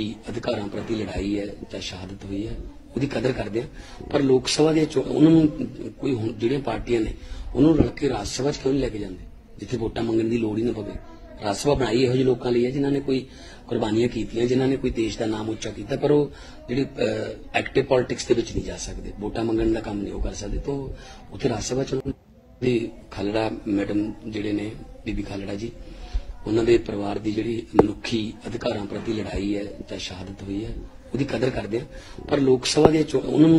ਮਨੁੱਖੀ ਅਧਿਕਾਰਾਂ ਪ੍ਰਤੀ ਲੜਾਈ ਹੈ ਜਾਂ ਸ਼ਹਾਦਤ ਹੋਈ ਹੈ, ਉਹਦੀ ਕਦਰ ਕਰਦੇ ਆ। ਪਰ ਲੋਕ ਸਭਾ ਦੇ ਉਹਨਾਂ ਨੂੰ ਕੋਈ ਜਿਹੜੀਆਂ ਪਾਰਟੀਆਂ ਨੇ, ਉਹਨੂੰ ਰਲ ਕੇ ਰਾਜ ਸਭਾ 'ਚ ਕਿਉਂ ਨਹੀਂ ਲੈ ਕੇ ਜਾਂਦੇ? ਜਿੱਥੇ ਵੋਟਾਂ ਮੰਗਣ ਦੀ ਲੋੜ ਹੀ ਨਾ ਪਵੇ। ਰਾਜ ਸਭਾ ਬਣਾਈ ਇਹੋ ਜਿਹੇ ਲੋਕਾਂ ਲਈ ਹੈ, ਜਿਨ੍ਹਾਂ ਨੇ ਕੋਈ ਕੁਰਬਾਨੀਆਂ ਕੀਤੀਆਂ, ਜਿਨ੍ਹਾਂ ਨੇ ਕੋਈ ਦੇਸ਼ ਦਾ ਨਾਮ ਉੱਚਾ ਕੀਤਾ, ਪਰ ਉਹ ਜਿਹੜੀ ਐਕਟਿਵ ਪੋਲਿਟਿਕਸ ਦੇ ਵਿੱਚ ਨਹੀਂ ਜਾ ਸਕਦੇ। ਵੋਟਾਂ ਮੰਗਣ ਦਾ ਕੰਮ ਨਹੀਂ ਉਹ ਕਰ ਸਕਦੇ। ਤਾਂ ਉੱਥੇ ਰਾਜ ਸਭਾ ਚ ਉਹਨਾਂ ਦੀ ਖਾਲੜਾ ਮੈਡਮ ਜਿਹੜੇ ਨੇ, ਬੀਬੀ ਖਾਲੜਾ ਜੀ ਉਹਨਾਂ ਦੇ ਪਰਿਵਾਰ ਦੀ ਜਿਹੜੀ ਮਨੁੱਖੀ ਅਧਿਕਾਰਾਂ ਪ੍ਰਤੀ ਲੜਾਈ ਹੈ ਜਾਂ ਸ਼ਹਾਦਤ ਹੋਈ ਹੈ, ਉਹਦੀ ਕਦਰ ਕਰਦੇ ਆ। ਪਰ ਲੋਕ ਸਭਾ ਦੇ ਚੋ- ਉਹਨਾਂ ਨੂੰ